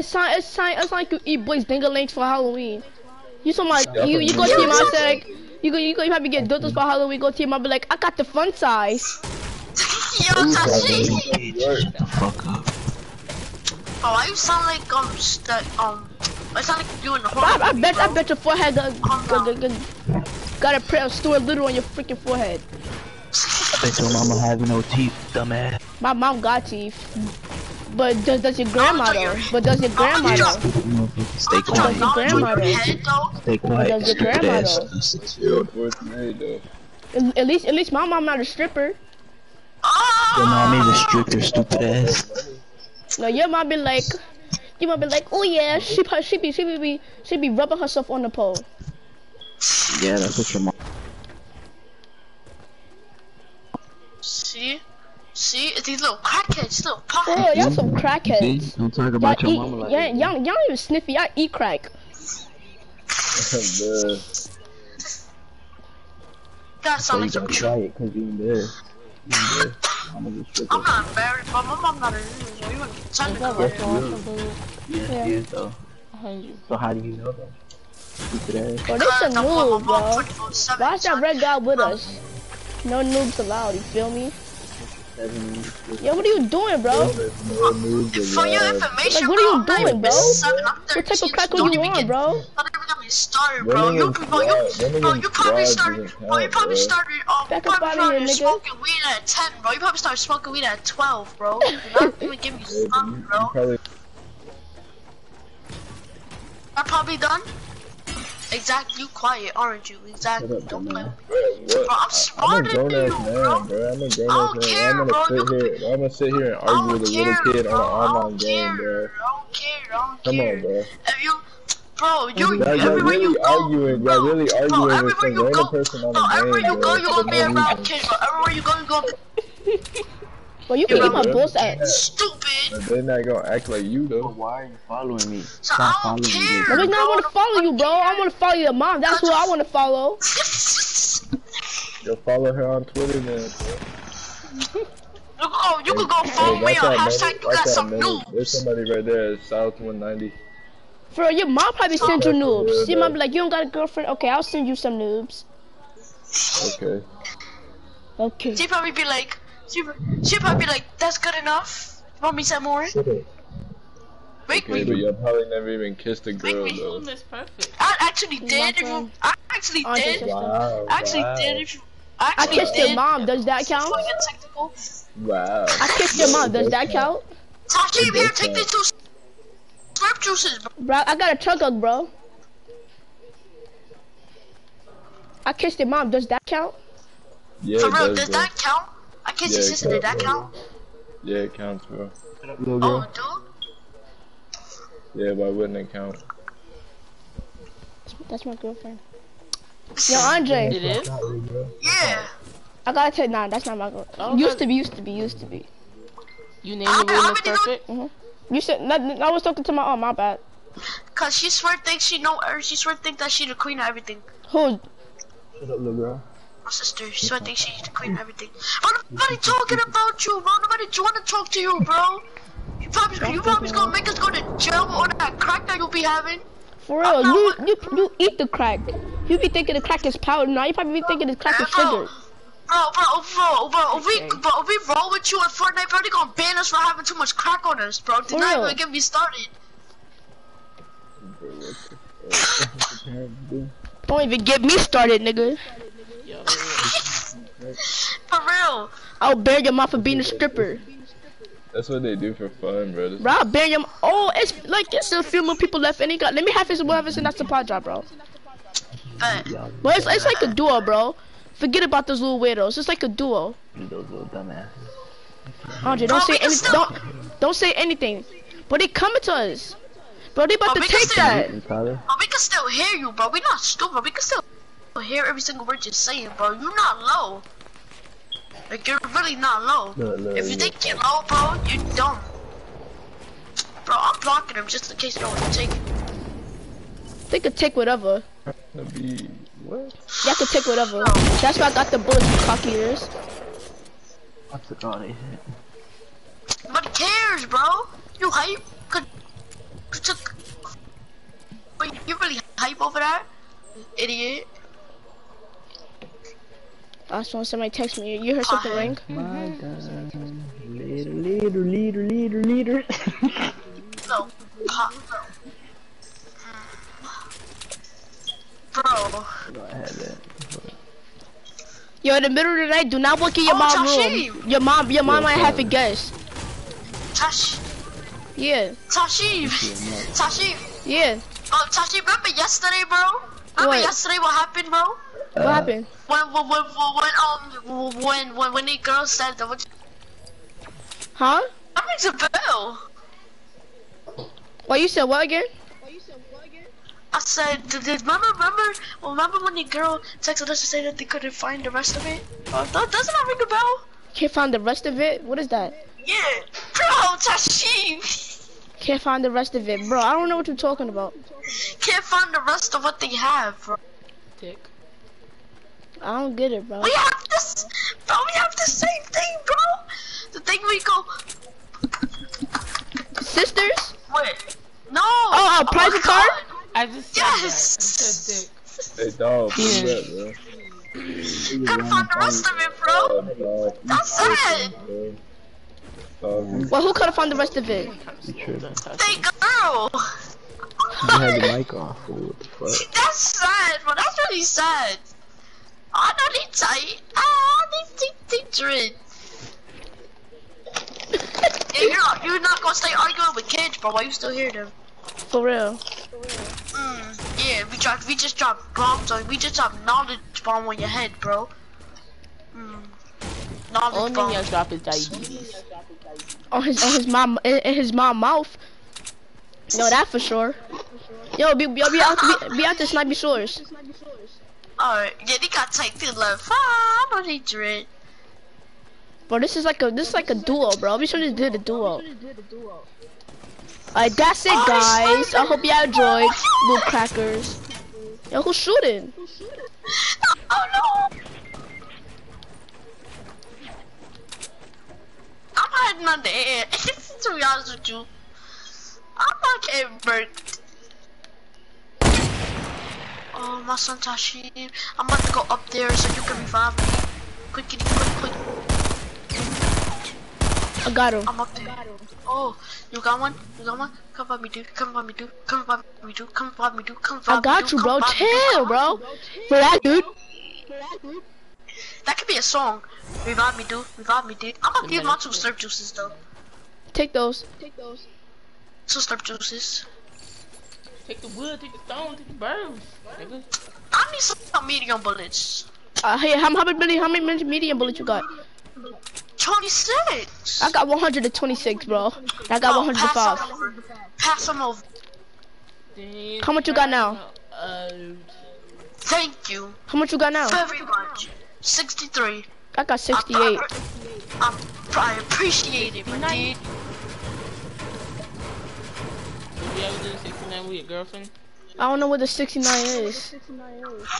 it's time, it's time, it's like you eat boys dingalinks for Halloween. You so much, you, you go to your mom say like, you go, you go, you probably get dildos for Halloween. Go to your mom be like, I got the fun size. Yo, Tashi. Shut the fuck up. Oh, why you sound like um, st um, I sound like you in the Bro, I, horror I movie, bet, I bet your forehead got, got, got, got, got a print of Stuart Little on your freaking forehead. I bet your mama have no teeth, dumbass. My mom got teeth, but does, does your grandma though? But does your I'ma grandma though? Stay quiet. your knowledge grandmother. your head, though. Stay quiet. does your stupid grandma though? Fourth grade though. At at least, at least my mom not a stripper. Ah! Your Oh! mom is a stripper, stupid ass. No, your mom be like, your mom be like, oh yeah, she probably, she be, she be, she be rubbing herself on the pole. Yeah, that's what your mom. See? See? It's these little crackheads, these little Oh, potheads. y'all some See? crackheads. Don't talk Y'all about your eat, mama like y'all, that. y'all, y'all even sniffy. Y'all eat crack. Bruh. That So sounds like some try it, cause you in there. You in there. Mama's a. I'm not embarrassed, but my mom not a loser. You want to tell me Yes, Yeah. she is though. So how do you know that? Stupid ass. Bro, this a noob, bro. bro. Watch that red guy with us. No noobs allowed. You feel me? Seven, Yo, what are you doing, bro? There's For your information, Like, what are you bro, doing, bro? What type of crack are you even on, bro? Don't even get me started, bro. You, bro, you, bro, you probably started, bro, you probably started, um, Back you up probably here, started nigga. smoking weed at 10, bro. You probably started smoking weed at 12, bro. Do not even give me Hey, but something, you- you bro. probably I'm probably done. Exactly, you quiet, aren't you? Exactly, up, don't play with me. Bro, what? I'm I'm a smarter than you, ass man, bro. bro. I'm a grown I ass don't man. care, I'm gonna bro. sit here. I'm gonna sit here and argue with a care, little kid bro. on an online game, bro. I don't care. I don't Come care. on, bro. If you, bro, you, Y'all, y'all everywhere really you go, arguing. bro, Y'all really bro, arguing with everywhere some you random go, person on bro, the everywhere you go, bro. you're gonna be around kids, bro. Everywhere you go, you're gonna be you can Yeah, eat my bro. balls at. stupid. But they not gonna act like you though. Why are you following me? So Stop I following don't me. care. But now I want to follow you, bro. I want to follow your mom. That's who I want to follow. Yo, follow her on Twitter then. Oh, you could go follow Hey, me on out, man. hashtag you got some man. news. There's somebody right there. South 190. For your mom probably send you noobs. real, Your mom be like, you don't got a girlfriend? Okay, I'll send you some noobs. Okay. Okay. She'd probably be like, she she'd probably be like, that's good enough. You want me some more? Shut up. Make Okay, me. but y'all probably never even kissed a girl me- though. That's perfect. I actually did. If you. I actually oh, Auntie did. Wow. I actually wow. did. If you, I I kissed did. your mom. Does that count? I. Wow. I kissed your mom. Does that count? Tashi, It here, does take these two slurp juices, bro. Bro, I got a chug jug, bro. I kissed your mom. Does that count? Yeah, For it real, does, does that count? I kissed your Yeah, it sister. Did that counts, count? Yeah, it counts, bro. Little Oh, girl. dude. Yeah, why wouldn't it count? That's my girlfriend. Yo, Andre, It is? Yeah. I gotta tell you, nah, that's not my girl. Oh, used to be, used to be, used to be. You named the woman perfect? You said, no, no, I was talking to my aunt, my bad. Cause she swear thinks she know, or she swear think that she the queen of everything. Who? Shut up, little girl. My sister, she swear think she's the queen of everything. Bro, nobody talking about you, bro. Nobody want to talk to you, bro. You probably, you probably gonna make us go to jail with all that crack that you'll be having. For real, you, you, you eat the crack. You be thinking the crack is powder. Now you probably be thinking the crack is sugar. Bro, bro, bro, bro, if we, bro, if we roll with you in Fortnite, bro, they gonna ban us for having too much crack on us, bro. Do For not even get me started. Don't even get me started, nigga. Yo, For real. I'll bear your mom for being a stripper. That's what they do for fun, bro. This- Bro, I'll bear your Oh, it's like it's a few more people left and he got let me have his whatever's in that supply drop, bro. But, But it's, it's like a duo, bro. Forget about those little weirdos. It's like a duo. Those little dumbasses. Andre, don't Bro, say we can any, still- don't don't say anything. But they coming to us. Bro, they about Oh, to we can take still- that. You but we can still hear you, bro. We not stupid. We can still I hear every single word you're saying, bro. You're not low. Like, you're really not low. No, no, if you no. think you're low, bro, you're dumb. Bro, I'm blocking him just in case you don't want to take it. They could take whatever. that be... what? They could take whatever. That's why I got the bullets, you cocky ears. What the god Nobody cares, bro? You hype? Could, could, you really hype over that? Idiot. I saw somebody text me. You heard something ring? My gun. Leader, leader, leader, leader, leader. No. Pop, no. Bro. Go ahead, then. Yo, in the middle of the night, do not walk in your Oh, mom's Joshie. room. Your mom, your mom Yeah, might have to fine. guess. Tash. Yeah, Tashif. Tashif. yeah. Oh, Tashif, remember yesterday, bro? Remember What? yesterday what happened, bro? What Uh, happened? When, when, when, when, um, when, when, when the girl said that, what, Huh? that rings a bell. What you said? What again? Why you said What again? I said, did, did, remember, remember, remember when the girl texted us to say that they couldn't find the rest of it? Uh, that, doesn't that ring a bell? Can't find the rest of it. What is that? Yeah, bro, Tashif. Can't find the rest of it, bro. I don't know what you're talking about. Can't find the rest of what they have, bro. Tick. I don't get it, bro. We have this, bro. We have the same thing, bro. The thing we go. Sisters? Wait. No. Oh, oh, private my card? I just said Yes. that. You dick. Hey, dog, what's Yeah. up, bro? Couldn't find the rest of it, bro. Uh, That's sad. bro. Um, Well, who could have found the rest of it? You tripping. They girl. You had the mic off. fool. What the fuck? That's sad, bro. That's really sad. I know they tight. Ah, they they they dread. yeah, you're not, you're not gonna stay arguing with kids, bro. Why you still here, them? For real. Mm, yeah, we dropped, we just dropped bombs on, we just dropped knowledge bomb on your head, bro. Mm. Knowledge Only bomb. thing else drop is diabetes. On his on his mom in, in his mom mouth. No, that for sure. Yo, be yo, be out be, be out to snipe your shores. Alright, yeah, they got tight to left. Ah, I know they dread. Bro, this is like a this is like a duo, bro. We should just did a duo. Alright, that's it, guys. I hope y'all enjoyed. Little crackers. Yo, who's shooting? Oh no! I'm hiding on the air. to be honest with you, I'm not getting burnt. Oh, my son Tashim. I'm about to go up there so you can revive me. Quickity, quick, quick. I got him. I'm up there. Oh, you got one? You got one? Come by me, dude. Come by me, dude. Come by me, dude. Come by me, dude. Come by I me, got dude. you, Come bro. by me, dude. Chill, Come bro. by me, dude. For that, dude. That could be a song. Revive me, dude. Revive me, dude. I'm gonna give my two slurp juices though. Take those. Take those. Two slurp juices. Take the wood, take the stone, take the birds. Nigga. I need some medium bullets. Uh, hey, how, how many how many medium bullets you got? 26. I got 126, bro. I got Oh, Pass 105. them. Pass them over. Damn, How much you got now? Uh, Thank you How much you got now? very much. 63. I got 68. I'm, I appreciate it, my dude. You ever do 69 with your girlfriend? I don't know what the 69 is.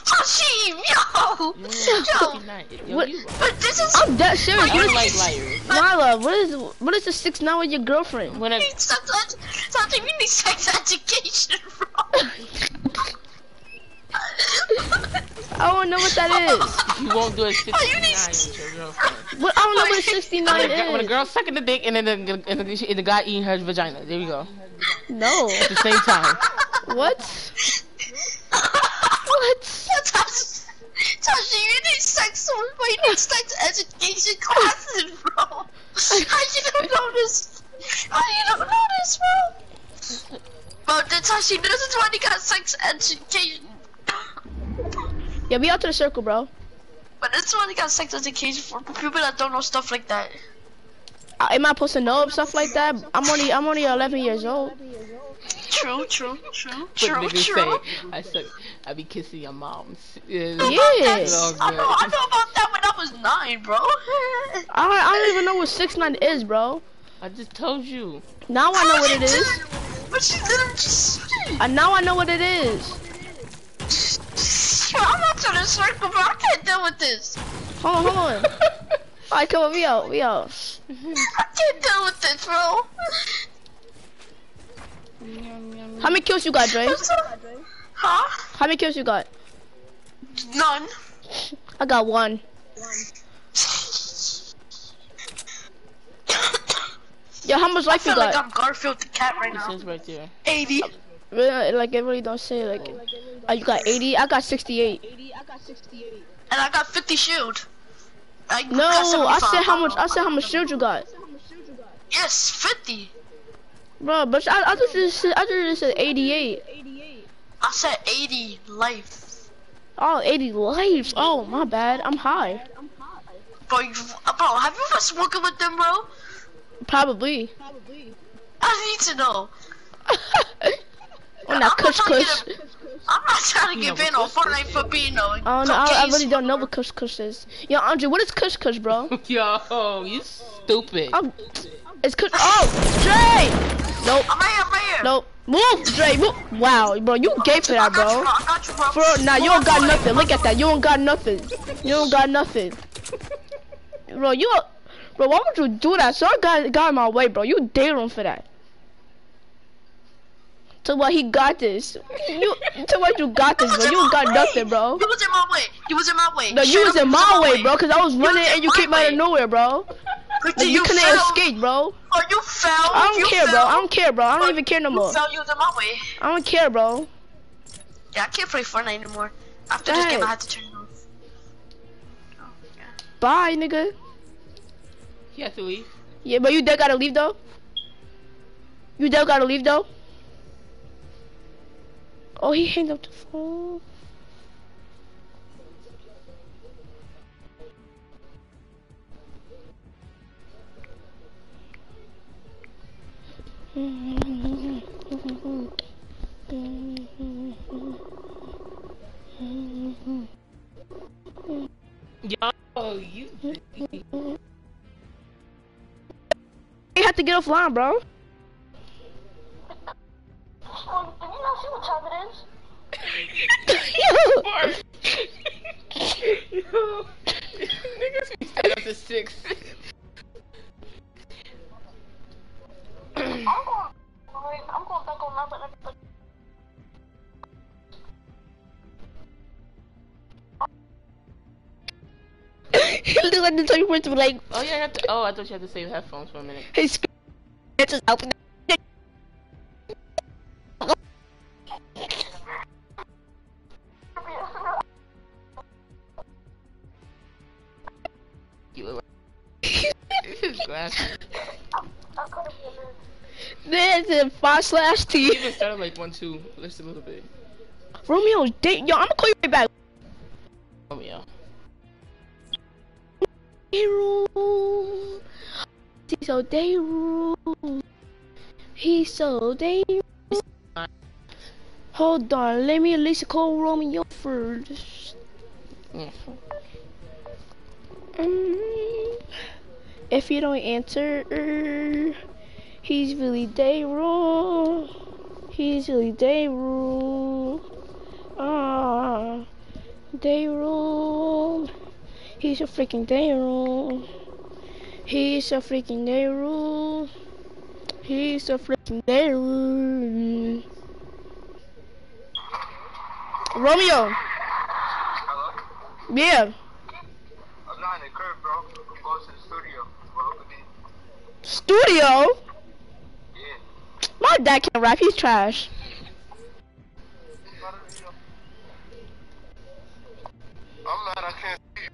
Tashim, yo! You Yo! Yo, What- But this is. I'm dead serious. I What don't is, like liars. Nyla, what is what is the 69 with your girlfriend? When I, Sometimes, sometimes you need sex education, bro. I don't know what that is. you won't do a 69 with your girlfriend. What, I don't know what a When 69 a, girl- when a is. girl sucking the dick and then the, and the, and the guy eating her vagina. There we go. No. At the same time. What? What? Tashi, Tashi, you need sex, but you need sex education classes, bro. How you don't know this? How you don't know this, bro? But the Tashi, this is why they got sex education. Yeah, be out to the circle, bro. But this is why they got sex education for people that don't know stuff like that. Uh, Am I supposed to know stuff like that? I'm only I'm only 11 years old. True, true, true, What true, niggas true. say? I suck. I be kissing your moms. Yeah. Yeah. Oh, I know, I know about that when I was nine, bro. I don't, I don't even know what six nine is, bro. I just told you. Now I know what it is. But she didn't just say. And now I know what it is. I'm not trying to circle, bro. I can't deal with this. Hold on, hold on. Alright, come on, we out, we out. I can't deal with this, bro. How many kills you got, Dre? Huh? How many kills you got? None. I got one. One. Yo, how much I life you feel like got? I'm Garfield the cat right It now. says right there. 80. Really, like it really don't say like. Oh, you got 80? I got 68. 80. I got 68. And I got 50 shield. I No, I said how much. I said how much shield you got, Yes, 50. bro. But I, I just said, I just said 88. I said 80 life. Oh, 80 lives. Oh, my bad. I'm high. Bro, you, bro, have you ever spoken with them, bro? Probably. Probably. I need to know. Oh, on that I'm kush not trying to kush. get a- I'm not trying to get banned on Fortnite for being a Oh no, I, I really don't know what kush kush is. Yo, Andre, what is kush kush, bro? Yo, you stupid. I'm, it's kush. Oh, Dre. Nope, I'm right here, I'm right here. nope. Move, Dre. Move. Wow, bro, you gay for I that, got you, bro. bro. I got you, bro. For nah, you don't got nothing. Look at that. You don't got nothing. You don't got nothing. Bro, you, bro, why would you do that? So I got got in my way, bro. You dare daring for that. So what? He got this. You, so what? You got this, bro. You don't got nothing, bro. You was in my way. You was in my way. No, you Straight was up, in my way, bro, cause I was running was and you my came out of nowhere, bro. Like, you you couldn't fell. escape, bro. Or you fell. I don't you care, bro. I don't care, bro. I don't even care no You more. fell, you was in my way. I don't care, bro. Yeah, I can't play Fortnite anymore. After Go this game. I had to turn it off. Oh, yeah. Bye, nigga. You have to leave. Yeah, but you dead gotta leave though. You dead gotta leave though. Oh, he hanged up the phone. Yo, you. You have to get offline, bro. Bart. Yo, Niggas be staying up to six. I'm going. I'm going back on that, but he looked like the type of person like Oh yeah, I have to. Oh, I thought you had to save headphones for a minute. it's just open. Five slash T. even started like one, two, just a little bit. Romeo, date yo. I'm gonna call you right back. Yeah. Daryl. He's so Daryl. He's so Daryl. Hold on, let me at least call Romeo first. Mm. Mm. If you don't answer, he's really Daryl. He's really Daryl. Ah, Daryl. He's a freaking Daryl. He's a freaking Daryl. He's a freaking Daryl. Romeo. Hello? Yeah. I'm not in the crib, bro. I'm going to the studio. Well, look at. Studio. My dad can't rap. He's trash. I'm mad I can't see.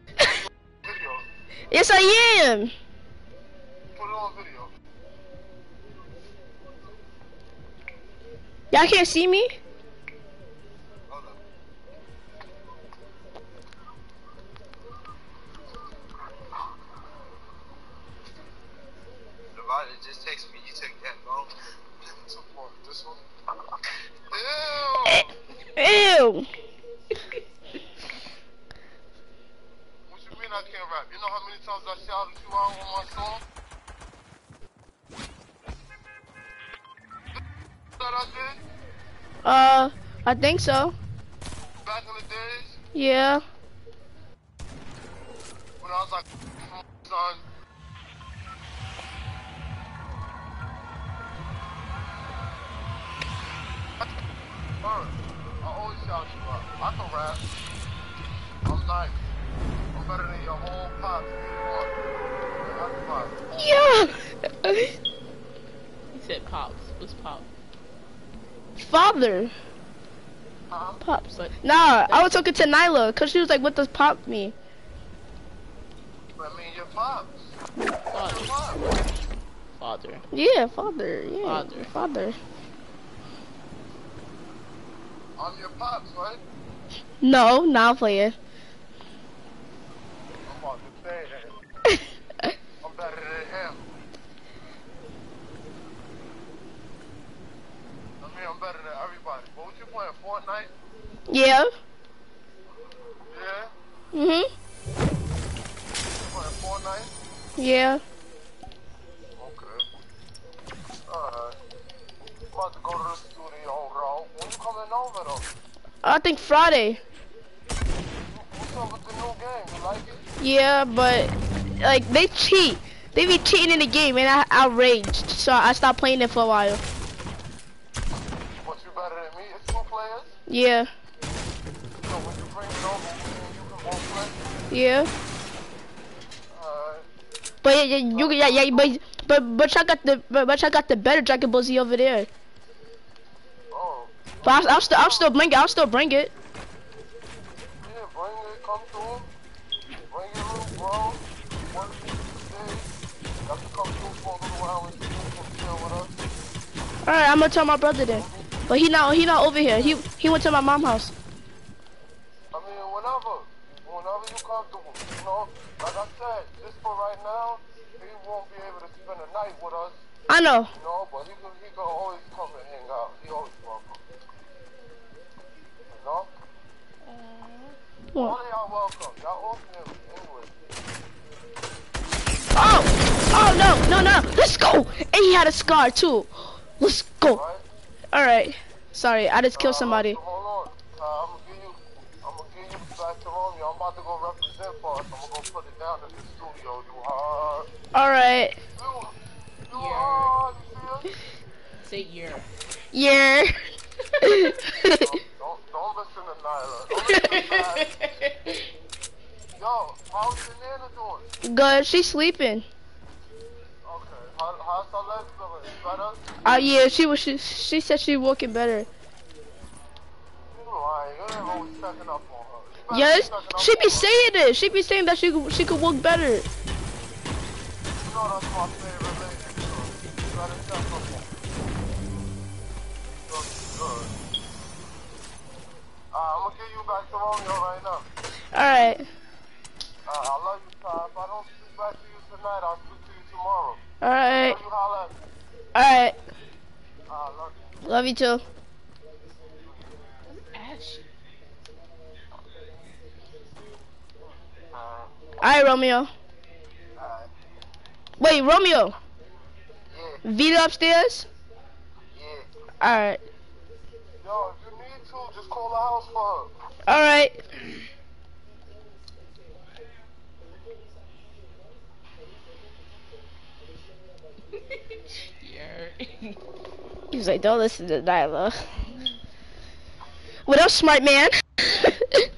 Video. Yes, I am. Put it on video. Y'all can't see me. Hold up. Divide it just takes me. You take that, bro. This one. This one. What you mean I can't rap? You know how many times I shouted you out on my song? That I did Uh, I think so. back in the days Yeah. Nah, I was talking to Nyla, cause she was like, what does pop mean? I mean, your pops. father. Your. Father. Yeah, father. Yeah, Father. Father. I'm your pops, right? No, now I'm playing. I'm about to say that. I'm better than him. I mean, I'm better than everybody. What was you playing? Fortnite? yeah. Yeah? Mhm. You playing Fortnite? Yeah. Okay. Alright. About to go to the studio, bro. When you coming over, though? I think Friday. What's up with the new game? You like it? Yeah, but like they cheat. They be cheating in the game, and I outraged, so I stopped playing it for a while. What, you better than me? It's two players? Yeah. So when you bring it over, you can both play? Yeah. But yeah, you yeah, yeah, but but but I got the but, but I got the better Dragon Ball Z over there. Oh. But I'll, I'll still I'll still bring it. I'll still bring it. Yeah, bring it, come to him. Bring your little bro. One piece. Y'all can come through for a little while and chill with us. All right, I'm gonna tell my brother then. But he not he not over here. He he went to my mom's house. I mean, whenever. Whenever you comfortable. You know, like I said, just for right now, he won't be able to spend a night with us. I know. You know, but he can, he can always come and hang out. He always welcome. You know? What? All y'all welcome. Y'all open anyway. Oh oh no no no. Let's go. And he had a scar too. Let's go. Right? All right. Sorry, I just killed somebody. So hold on. Uh, I'm gonna give you, I'm gonna give you back to Romeo. I'm about to go represent. I'm gonna put it down in the studio. You hard. All right. You, you Yeah. hard. You? Say year. Yeah. Don't, don't listen to Nyla. Don't listen to Nyla. Yo, how's your Nana doing? Good. She's sleeping. Okay. How, how's her legs feeling? Better? Uh yeah, she was she, she said she walking better. You lying. You ain't always checking up on Yes, she be saying this. She be saying that she could- she could walk better. All right, I love you, Ty. If I don't speak back to you tonight, I'll speak to you tomorrow. all right, You holla at me. all right. Love you. Love you too. Ash. Uh, All right, Romeo. Wait, Romeo. yeah, Vita upstairs. yeah. All right, Yo, if you need to, just call the house for her. all right. Year. He was like, don't listen to Nyla. What else, smart man?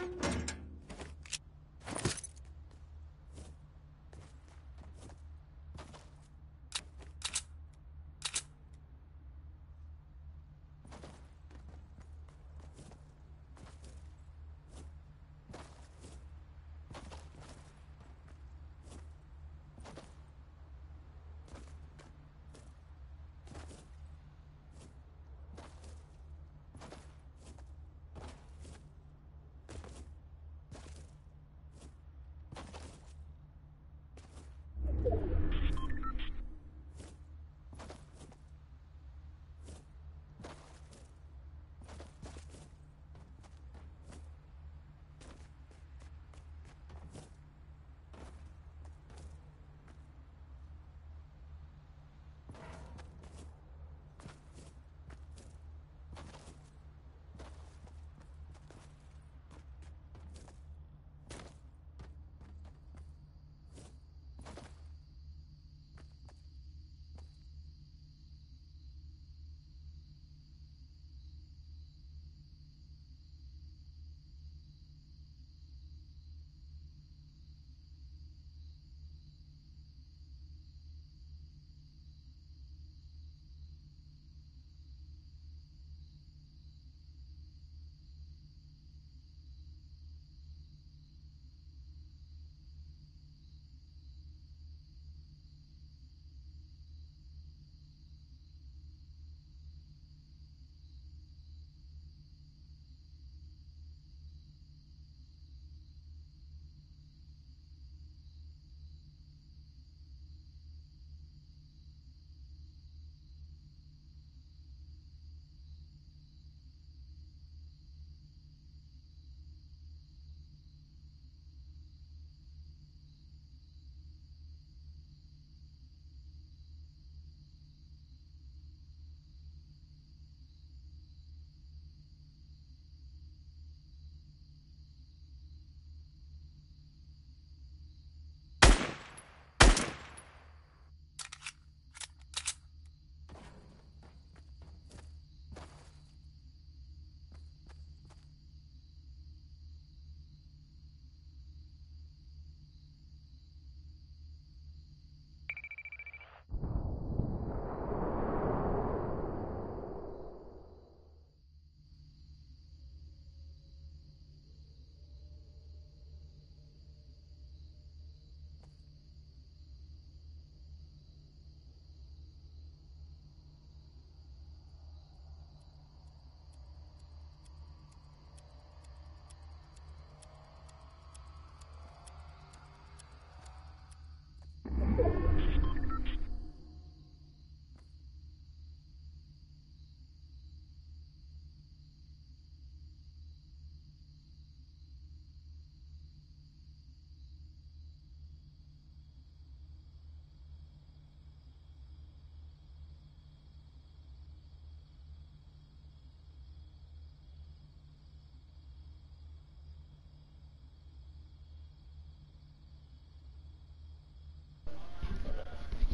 you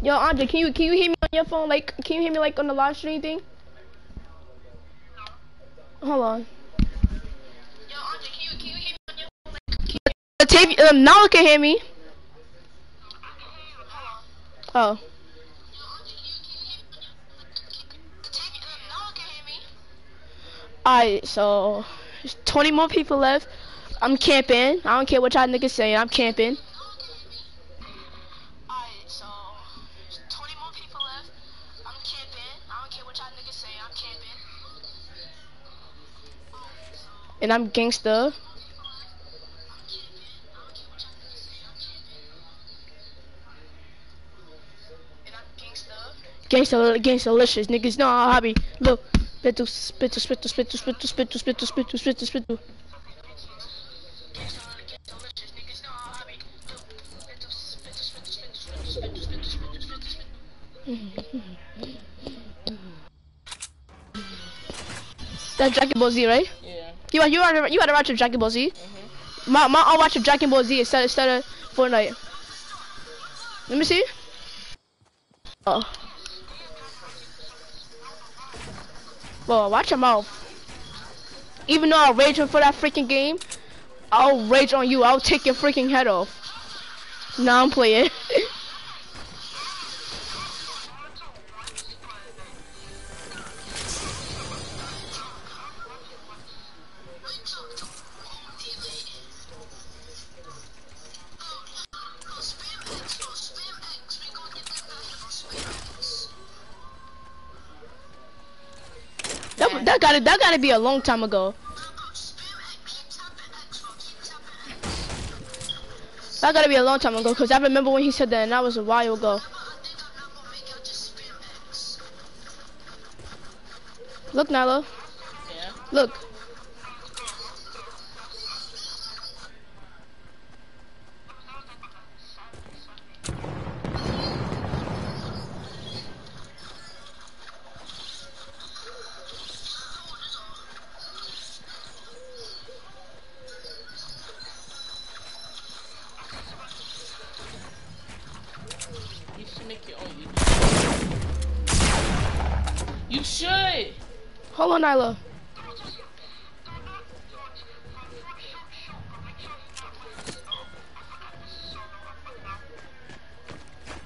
Yo, Andre, can you can you hear me on your phone? Like, can you hear me like on the live stream thing? Hold on. Yo, Andre, can you can you hear me on your phone? Like, Octavia, um, now I can hear me. Oh. Alright, so there's 20 more people left. I'm camping. I don't care what y'all niggas say. I'm camping. What y'all niggas say. I'm camping. And I'm gangster. Gangsta, gangsta, delicious. Niggas know I be. Look, spittle, spittle, spittle, spittle, spittle, spittle, spittle, spittle, spittle, spittle. That's Dragon Ball Z, right? Yeah. You you had you had to watch Dragon Ball Z. Mm-hmm. My my I'll watch Dragon Ball Z instead instead of Fortnite. Let me see. Oh. Well, watch your mouth. Even though I rage for that freaking game, I'll rage on you. I'll take your freaking head off. Now I'm playing. gotta that gotta be a long time ago. That gotta be a long time ago, cause I remember when he said that, and that was a while ago. Look, Nyla. Yeah. Look. Hold on, Nyla.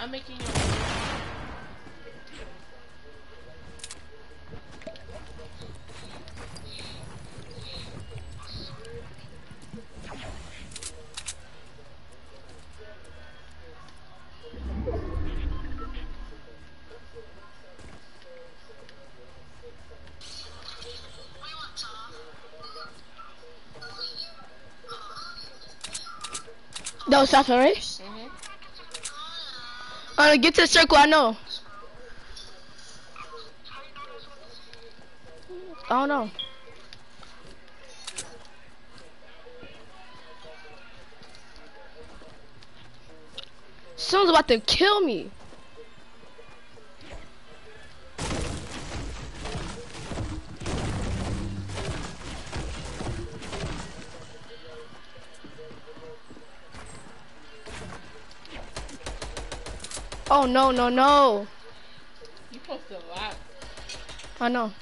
I'm making your That was Safa, right? Mm-hmm. Uh, get to the circle, I know. I don't know. Someone's about to kill me. No no no! You posted a lot. I know.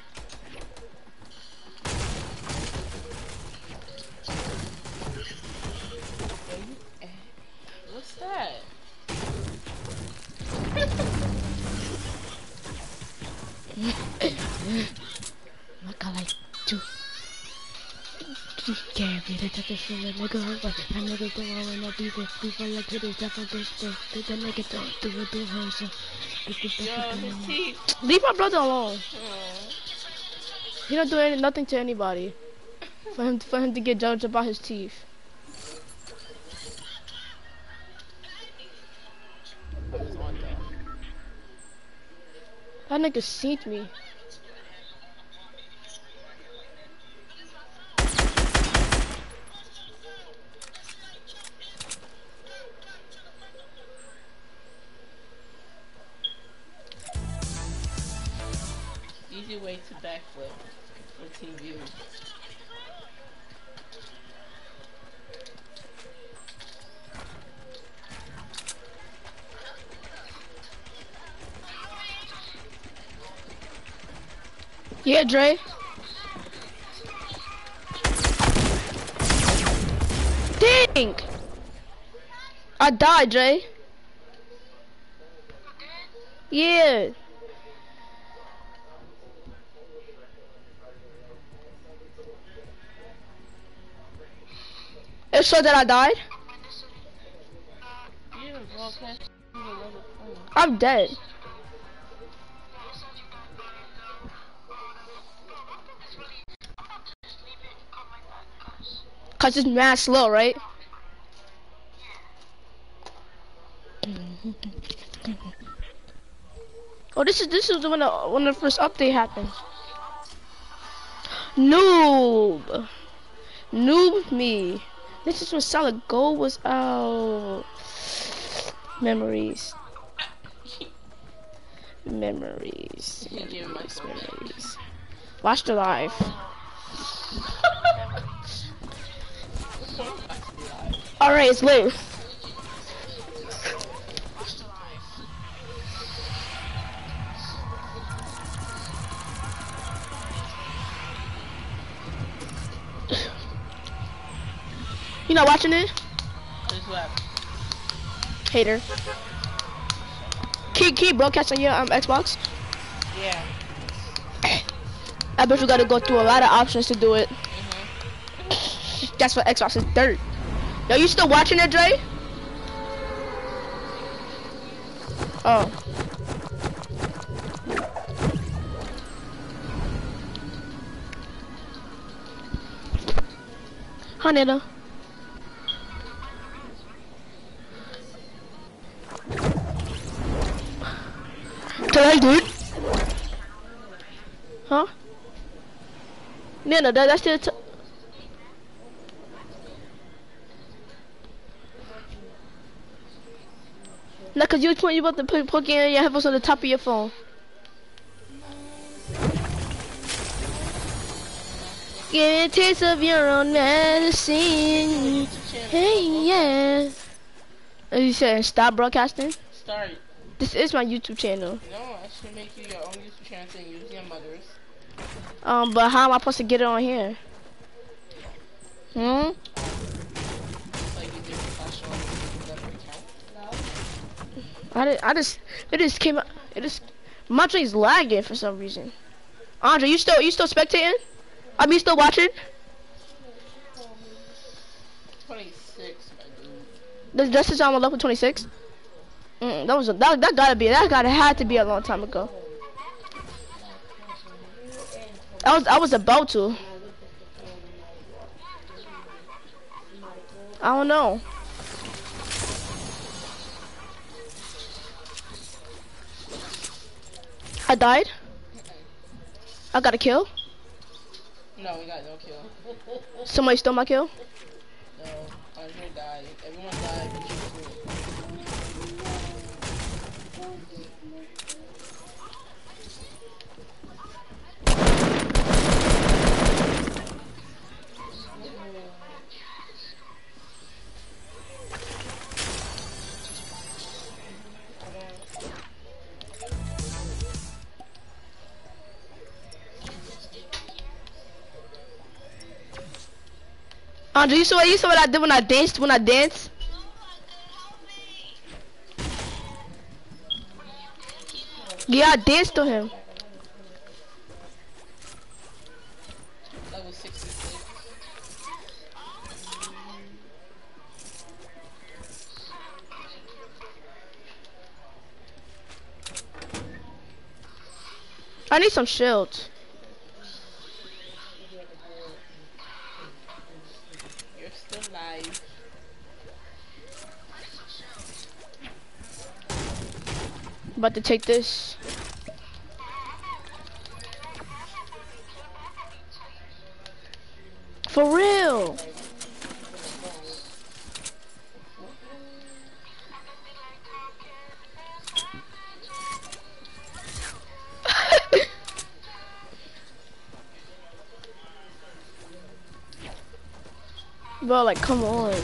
that this is a nigga hurt like a nigga do all in that defense. Before your titties definitely bitch thing. Did that do it, do it, do her so. Leave my brother alone. He don't do any, nothing to anybody. For him, for him to get judged about his teeth. That nigga seen me. Dre. Dang! I died, Dre. Yeah. It showed that I died. You didn't broadcast to another phone. I'm dead. Cause it's mad slow, right? Oh, this is this is when the when the first update happened. Noob, noob me. This is when Solid Gold was out. Memories. Memories. My. Memories. Watch the live. Alright, it's lit. You not watching it? Hater. Keep keep broadcasting your um Xbox. Yeah. I bet you gotta go through a lot of options to do it. That's what Xbox is dirt. Yo, you still watching it, Dre? Oh. I do it? Huh? That, that's still. No, cause you you about the put plug in your headphones on the top of your phone. Get a taste of your own medicine. Hey, yeah. Are you saying stop broadcasting? Start. This is my YouTube channel. No, I should make you your own YouTube channel and use your mother's. Um, but how am I supposed to get it on here? Hmm? I did, I just it just came it just is lagging for some reason. Andre, you still you still spectating? I mean, you still watching? 26, my dude. This is on level 26. Mm, that was a, that that gotta be that gotta had to be a long time ago. I was I was about to. I don't know. I died. I got a kill. No, we got no kill. Somebody stole my kill. No, Andre died. Everyone died. Andre, you saw you saw what I did when I danced when I danced. Yeah, I danced to him. Level 66. I need some shields. You're still live. About to take this. For real. Bro, like, come on.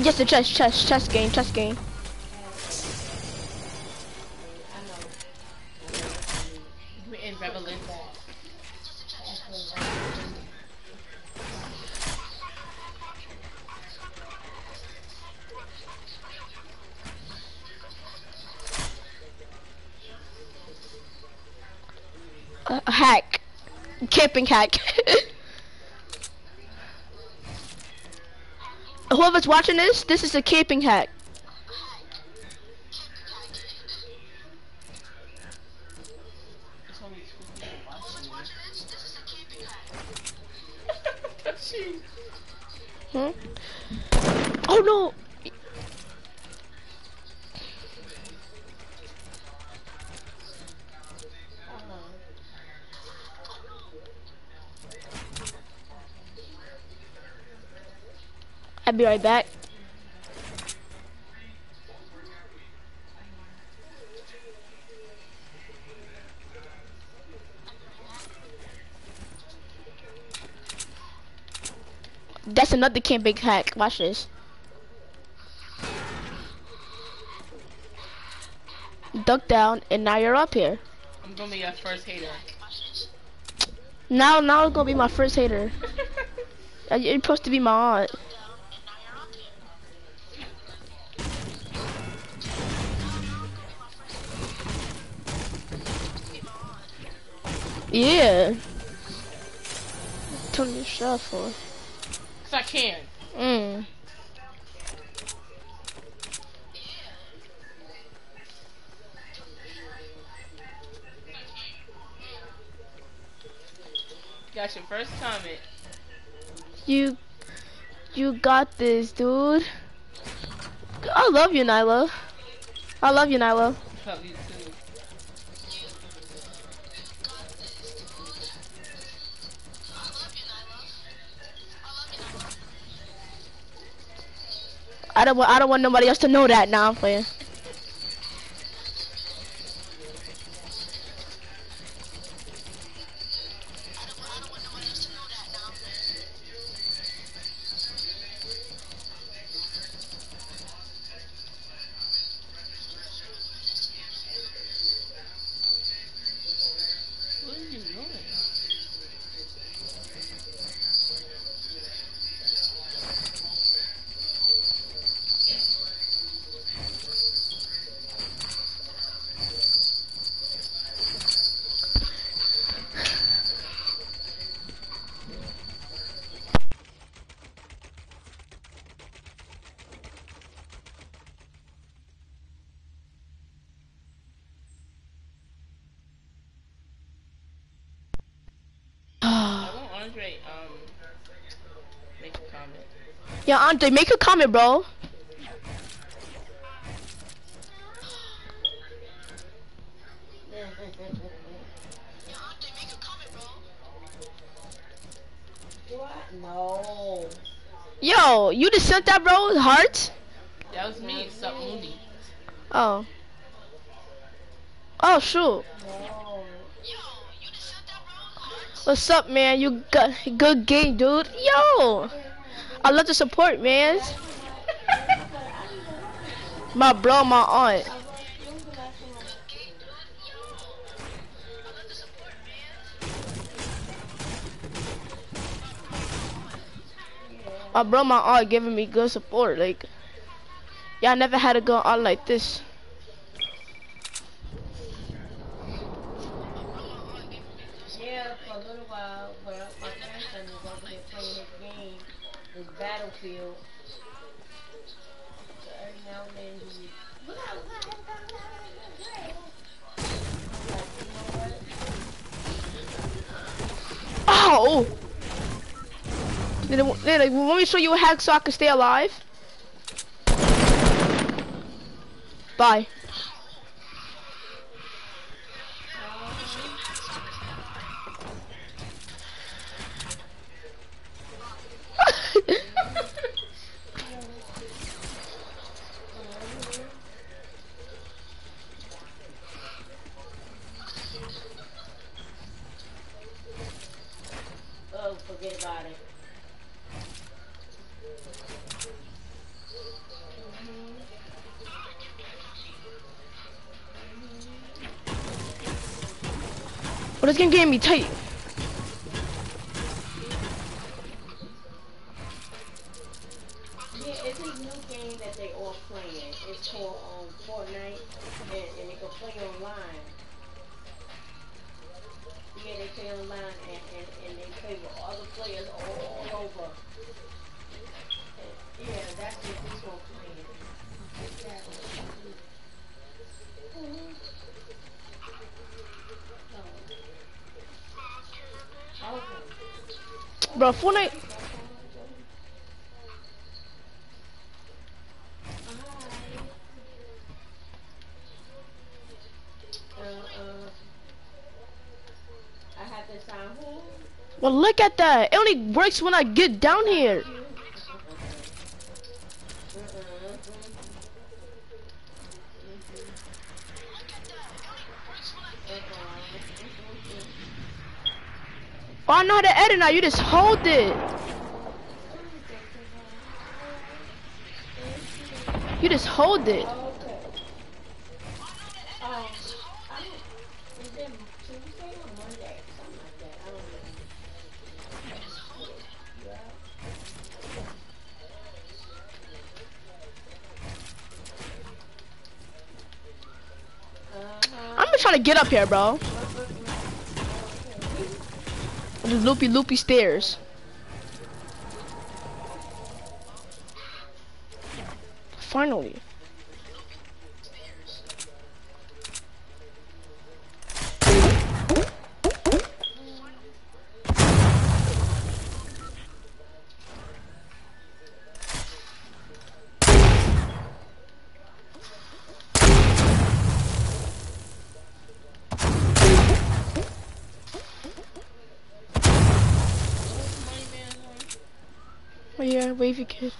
Just a chess, chess, chess game, chess game. A hack, camping hack. Whoever's watching this, this is a camping hack. Be right back. That's another camping hack. Watch this. Duck down, and now you're up here. I'm gonna be your first hater. Now, now it's gonna be my first hater. You're supposed to be my aunt. Shuffle. Cause I can. Mm. Got your first comment. You, you got this, dude. I love you, Nyla. I love you, Nyla. Love you I don't want, I don't want nobody else to know that. Now I'm playing. What are you doing? I want Andre um make a comment. Yeah, Andre, make a comment, bro. No. Yo, you just sent that, bro? Hearts? That was me, Sup Mooney. Oh. Oh, shoot. No. What's up, man? You got good game, dude. Yo, I love the support, man. my bro, my aunt. My bro, my aunt giving me good support. Like, y'all never had a good aunt like this. Show you a hack so I can stay alive? Bye. Well, this game getting me tight. Works when I get down here. Oh, I know how to edit now. You just hold it. You just hold it. I'm just trying to get up here, bro. The loopy loopy stairs. Finally. Yeah, wavy kid.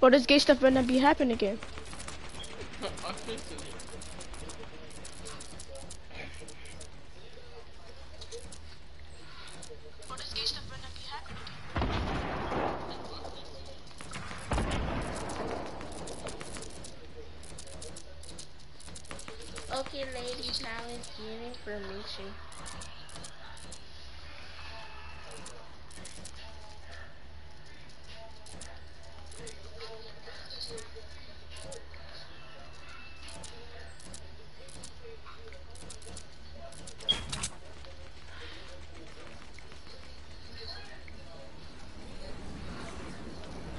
But this gay stuff better not be happening again. I fixed it. Okay, ladies, now let's get information.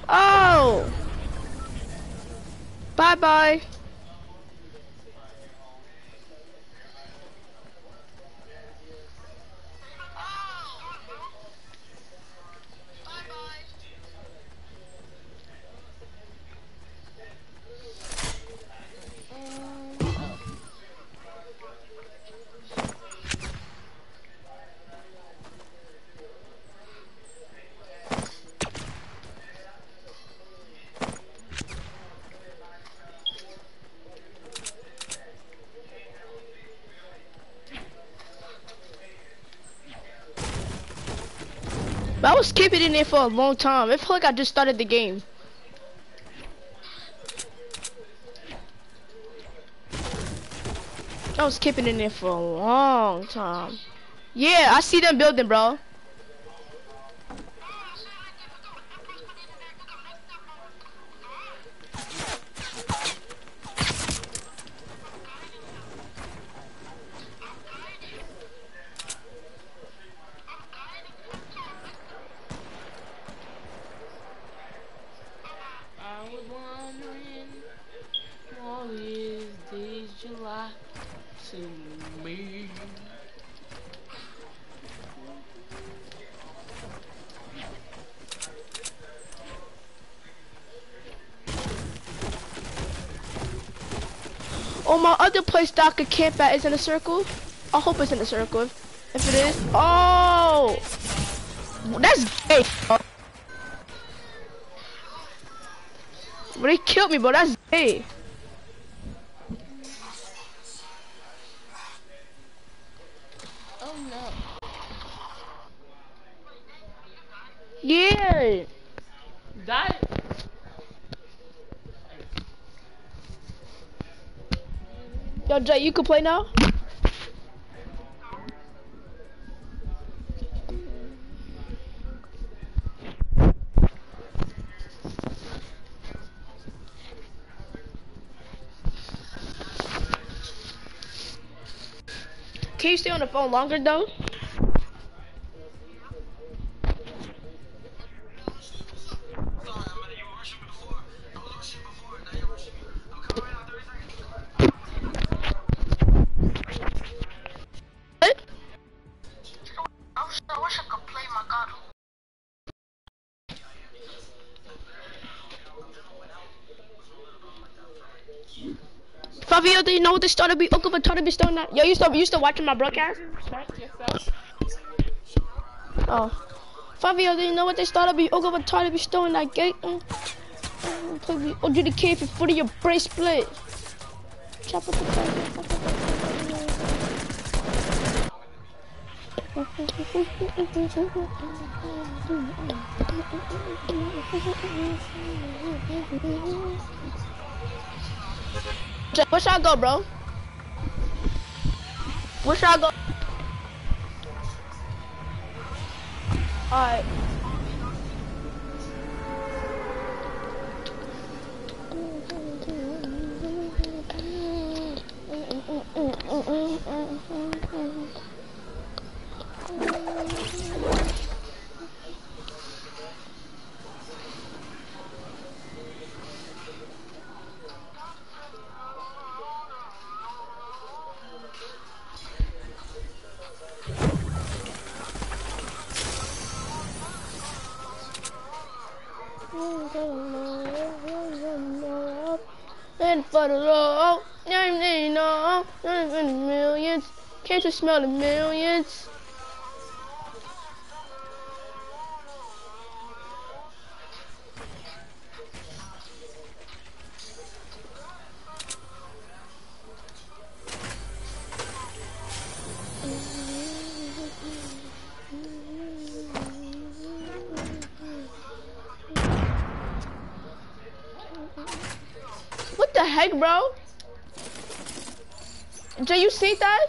Oh! Bye bye. I it in there for a long time. It felt like I just started the game. I was keeping in there for a long time. Yeah, I see them building, bro. I was wondering, what is this July to me? Oh, my other place I could camp at is in a circle. I hope it's in a circle. If, if it is, oh, that's gay. bro. But they killed me, bro. That's gay. Jay, you can play now? Can you stay on the phone longer though? The start of be Uncle Vittorio be still not? Yo, you still you still watching my broadcast? Oh. Fabio, do you know what they started be Uncle Vittorio be still that gate? Mm. Mm, Play do the kid for foot of your bracelet. Chop up the Where should I go, bro? Where should I go? Alright. And for the low, you know, millions. Can't you smell the millions? Bro? Jay, you see that?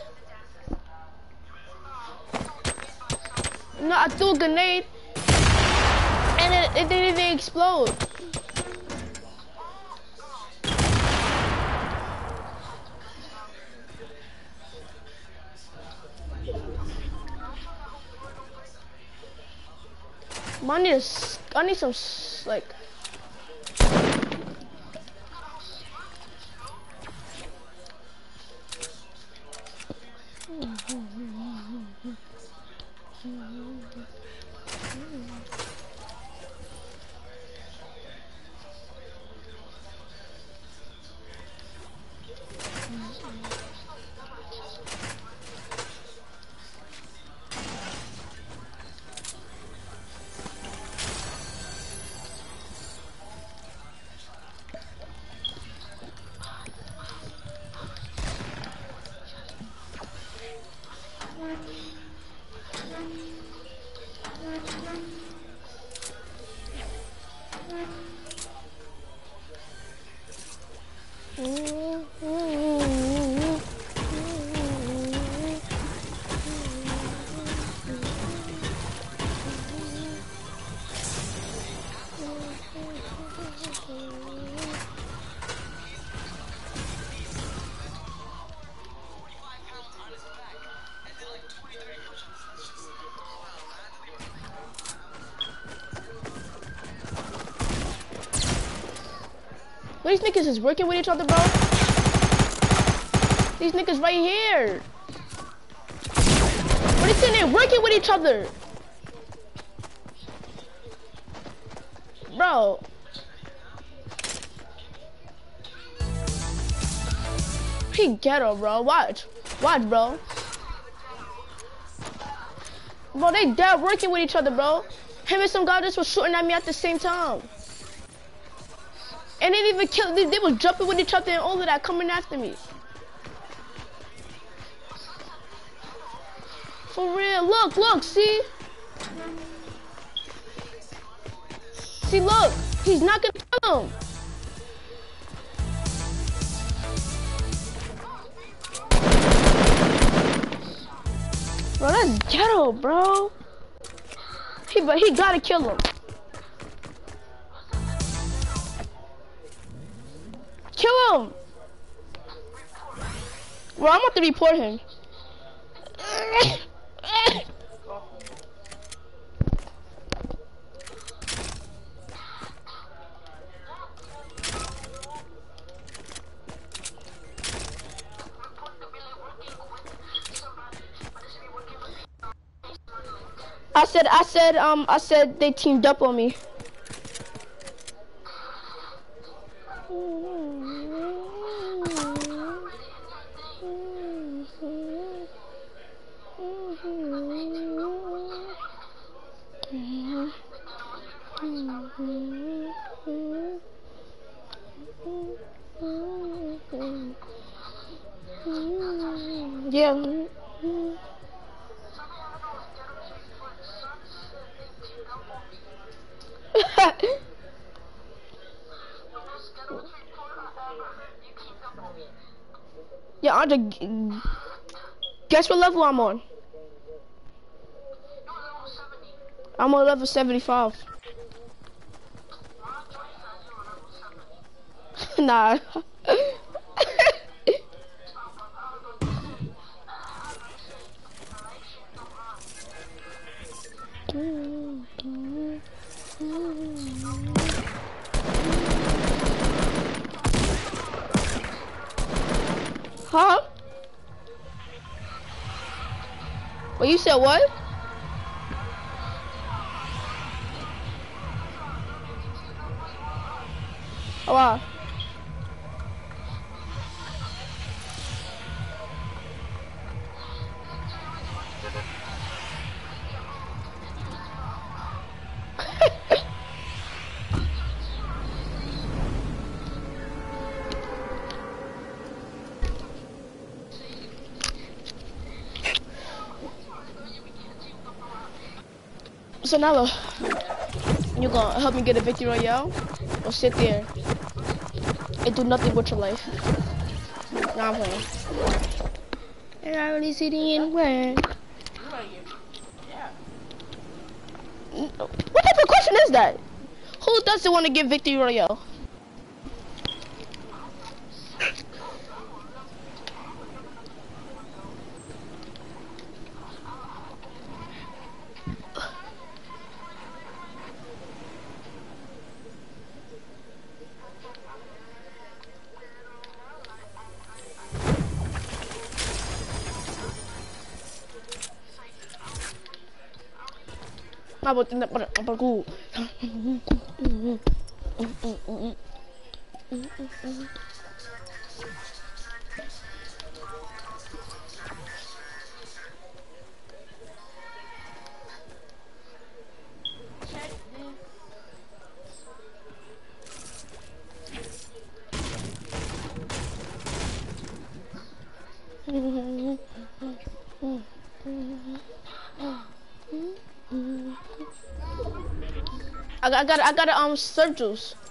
No, I threw a grenade and it, it didn't even explode. I need, I need some, like, is working with each other, bro. These niggas right here. What is in there working with each other? Bro. He ghetto, bro. Watch. Watch, bro. Bro, they dead working with each other, bro. Him and some guy just was shooting at me at the same time. And they didn't even kill, they, they was jumping with each other and all of that coming after me. For real, look, look, see? See, look, he's not gonna kill him. Bro, that's ghetto, bro. He, but he gotta kill him. Kill him! Well, I'm about to report him. I said, I said, um, I said they teamed up on me. Yeah. yeah, Andre, guess what level I'm on? I'm on level 75. nah. Huh? Well, you said what? So Nala, you gonna help me get a victory royale, or sit there and do nothing with your life? Nah, I'm playing. And I really see the end where. What type of question is that? Who doesn't want to get victory royale? kamu tidak pernah kapalku. Mm, mm, mm, mm. I got I got um surgeons. Hold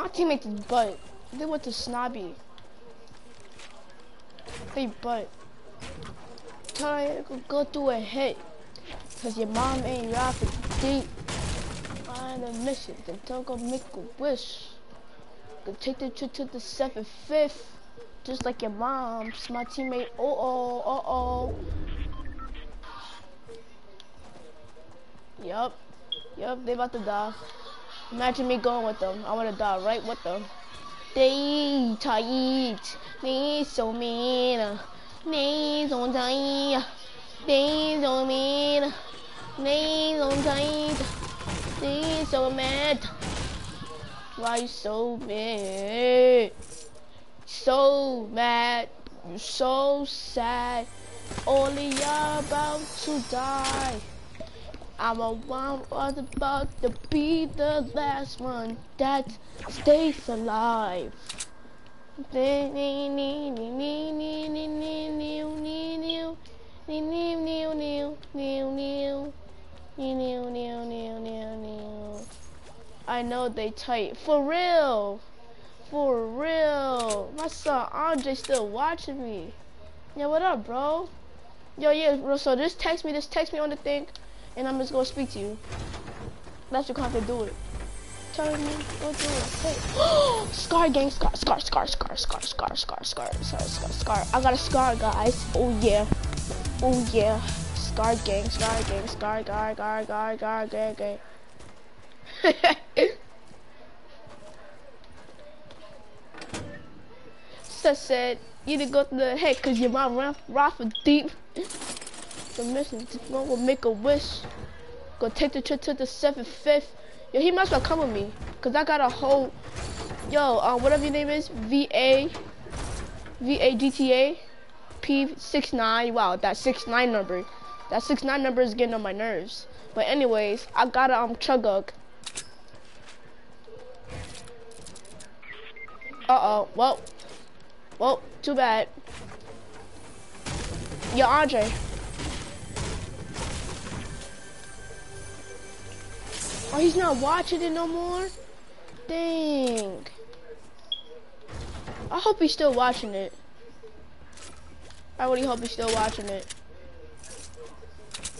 My teammates butt. They went to snobby. They butt. Her to go through a hit. Cause your mom ain't rapping deep. Find a mission, then tell go make a wish. Go take the trip to the 7th, 5th. Just like your mom's, my teammate, oh oh, oh oh. Yup, yup, they about to die. Imagine me going with them. I wanna die right with them. They tight, they so mean, they so tight, they so mean, they so tight, they so mad. Why you so mad? So mad, you so sad. Only you're about to die. I'm a one was about to be the last one that stays alive. I know they tight. For real. For real. My son Andre still watching me. Yeah, what up, bro? Yo, yeah, bro, so just text me, just text me on the thing and I'm just gonna speak to you. That's your to do it. Tell me, go do it. Hey. scar gang, scar, scar, scar, scar, scar, scar, scar, scar, scar, scar, scar. I got a scar, guys. Oh yeah. Oh yeah. Scar gang, scar gang, scar, gar, gar, gar, gar, gang, gang. Sus said, you to go to the head cause your mom ran raffle deep the mission. Go, go make a wish. Go take the trip to the 7th, 5th. Yo, he must well come with me. Cause I got a whole, yo, uh, whatever your name is, VA, VA GTA, P69. Wow, that six nine number. That six nine number is getting on my nerves. But anyways, I got a um chug jug. Uh-oh, well, well, too bad. Yo, Andre. Oh, he's not watching it no more? Dang. I hope he's still watching it. I really hope he's still watching it.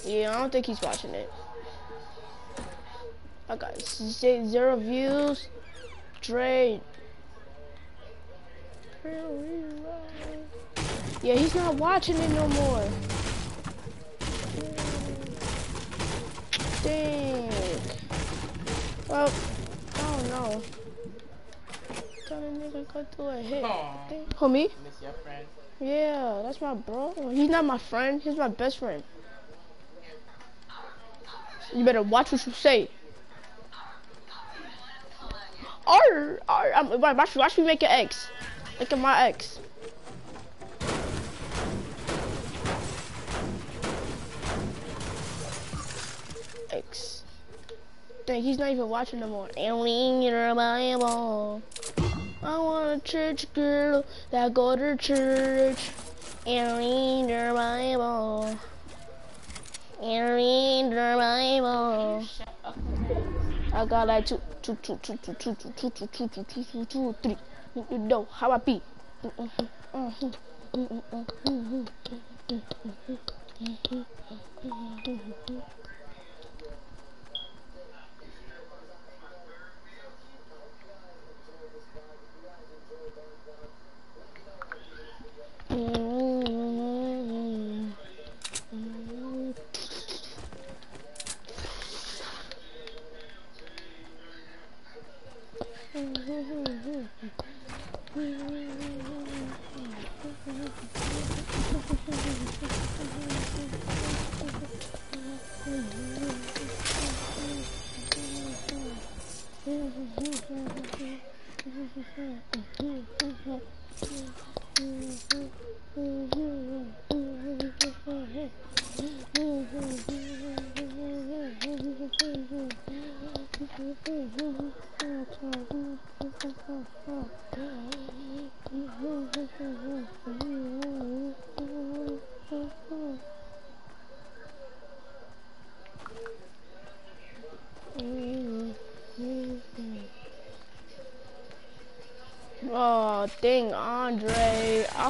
Yeah, I don't think he's watching it. I got zero views. Trade. Yeah, he's not watching it no more. Dang. Well, I don't know. Tell the nigga go through a hit. Who, me? Miss your friend. Yeah, that's my bro. He's not my friend. He's my best friend. You better watch what you say. Or, or, um, watch, watch me make an X. Look at my X. X thing. He's not even watching no more. And we in a Bible. I want a church girl that go to church and read her Bible. And read her Bible. I got like two, two, two, two, two, two, two, two, two, two, two, two, two, two, three. You know how I be. Mm-hmm. Mm-hmm.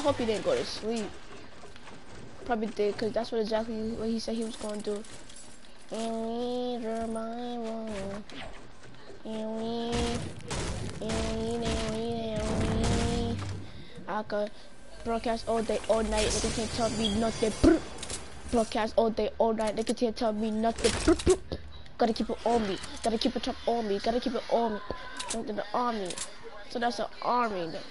I hope he didn't go to sleep. Probably did, because that's what exactly what he said he was going to do. And we my room. And we, and we, and we. I could broadcast all day, all night. Niggas can't tell me nothing. Broadcast all day, all night. Niggas can't tell me nothing. Gotta keep it on me. Gotta keep it up on me. Gotta keep it on me. At the army. So that's an army. Then.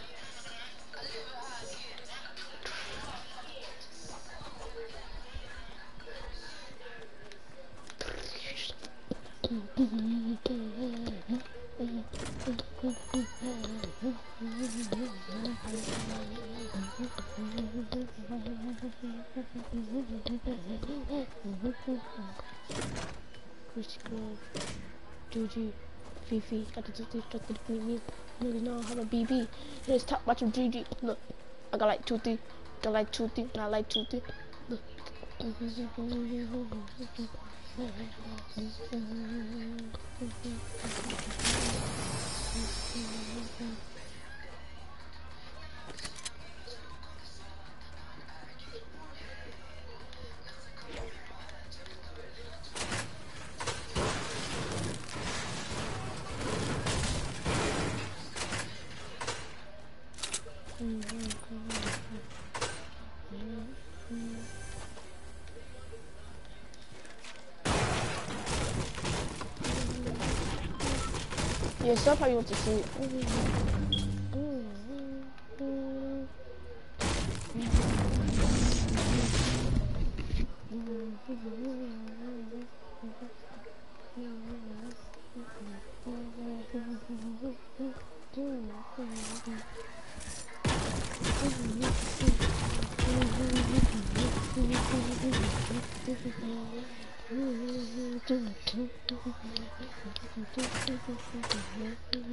Juju, Fifi, got got the got the me. Niggas know have a BB. Here's top watch of GG. Look, I got like two three. Got like two three. Not like two three. Look. fai ulti, sì. Mm-hmm.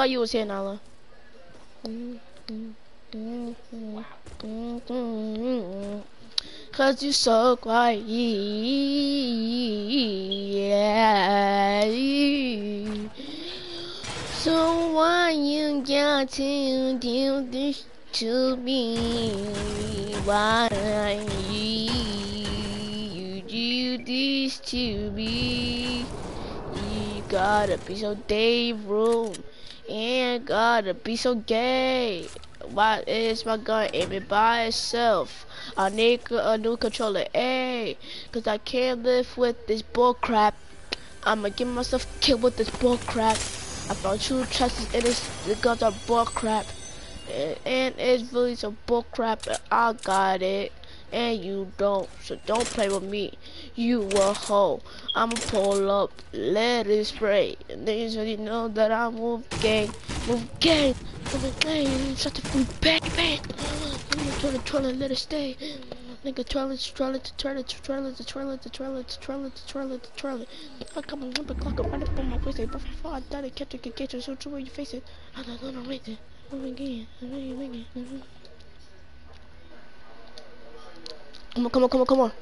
forgot you was here, Nala. Cause you so quiet. So why you got to do this to me? Why you do this to me? You gotta be so Dave and gotta be so gay. Why is my gun aiming by itself? I need a new controller, A, cause I can't live with this bull crap. I'ma get myself killed with this bull crap. I found two chests and it's, the guns are bull crap. And, and it's really some bull crap and I got it. And you don't, so don't play with me you a hoe. I'ma pull up, let it spray. And they already know that I move gang, move gang, move gang. Shut the fuck back, back. Nigga twirling, to let it stay. Nigga twirling, twirling, to twirling, to twirling, to twirling, to twirling, to twirling, to twirling, to twirling. I come and lump a clock right up on my waist, but before I die, the catch can catch it. So true where you face it. I don't know no reason. I'm again, I'm again, I'm again. Come on, come on, come on, come on.